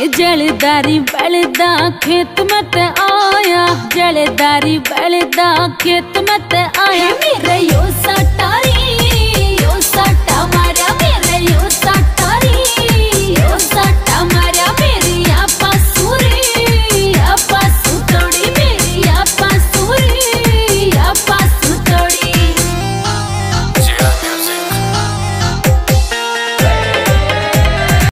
ਨੀ ਜਲਦਾਰੀ ਬਲਦਾ ਖੇਤ ਮਤ ਆਇਆ ਜਲਦਾਰੀ ਬਲਦਾ ਖੇਤ ਮਤ